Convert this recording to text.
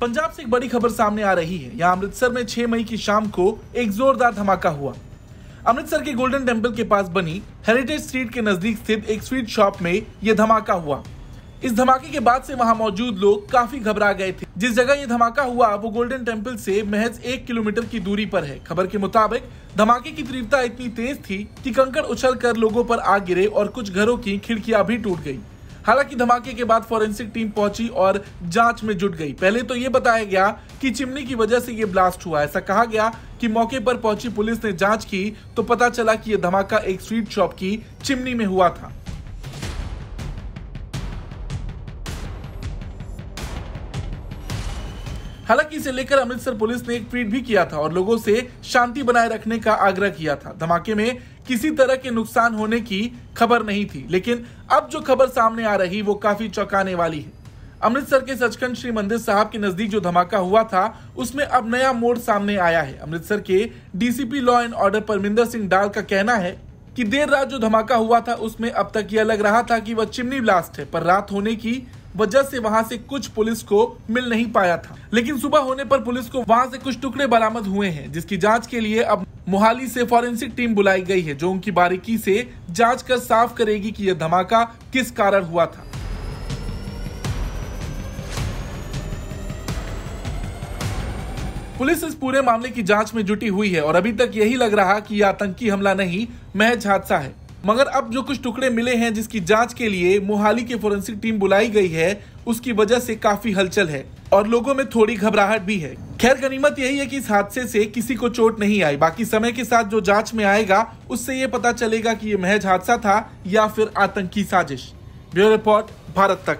पंजाब से एक बड़ी खबर सामने आ रही है। यहाँ अमृतसर में 6 मई की शाम को एक जोरदार धमाका हुआ। अमृतसर के गोल्डन टेंपल के पास बनी हेरिटेज स्ट्रीट के नज़दीक स्थित एक स्वीट शॉप में यह धमाका हुआ। इस धमाके के बाद से वहाँ मौजूद लोग काफ़ी घबरा गए थे। जिस जगह ये धमाका हुआ, वो गोल्डन टेंपल से महज एक किलोमीटर की दूरी पर है। खबर के मुताबिक, धमाके की तीव्रता इतनी तेज थी कि कंकड़ उछल कर लोगों पर आग गिरे और कुछ घरों की खिड़कियाँ भी टूट गई। हालाँकि धमाके के बाद फॉरेंसिक टीम पहुँची और जाँच में जुट गई। पहले तो ये बताया गया कि चिमनी की वजह से ये ब्लास्ट हुआ। ऐसा कहा गया कि मौके पर पहुँची पुलिस ने जाँच की तो पता चला कि यह धमाका एक स्वीट शॉप की चिमनी में हुआ था। हालाँकि इसे लेकर अमृतसर पुलिस ने एक ट्वीट भी किया था और लोगों से शांति बनाए रखने का आग्रह किया था। धमाके में किसी तरह के नुकसान होने की खबर नहीं थी, लेकिन अब जो खबर सामने आ रही, वो काफ़ी चौंकाने वाली है। अमृतसर के सचखंड श्री मंदिर साहब के नज़दीक जो धमाका हुआ था, उसमें अब नया मोड़ सामने आया है। अमृतसर के DCP law and order Parminder Singh Dal का कहना है कि देर रात जो धमाका हुआ था, उसमें अब तक यह लग रहा था कि वह चिमनी ब्लास्ट है, पर रात होने की वजह से वहाँ से कुछ पुलिस को मिल नहीं पाया था। लेकिन सुबह होने पर पुलिस को वहाँ से कुछ टुकड़े बरामद हुए हैं, जिसकी जाँच के लिए अब मोहाली से फॉरेंसिक टीम बुलाई गई है, जो उनकी बारीकी से जाँच कर साफ़ करेगी कि यह धमाका किस कारण हुआ था। पुलिस इस पूरे मामले की जाँच में जुटी हुई है, और अभी तक यही लग रहा कि आतंकी हमला नहीं, महज हादसा है। मगर अब जो कुछ टुकड़े मिले हैं जिसकी जाँच के लिए मोहाली की फोरेंसिक टीम बुलाई गई है, उसकी वजह से काफ़ी हलचल है और लोगों में थोड़ी घबराहट भी है। खैर, गनीमत यही है कि इस हादसे से किसी को चोट नहीं आई। बाकी समय के साथ जो जाँच में आएगा, उससे ये पता चलेगा कि ये महज हादसा था या फिर आतंकी साजिश। ब्यूरो रिपोर्ट, भारत तक।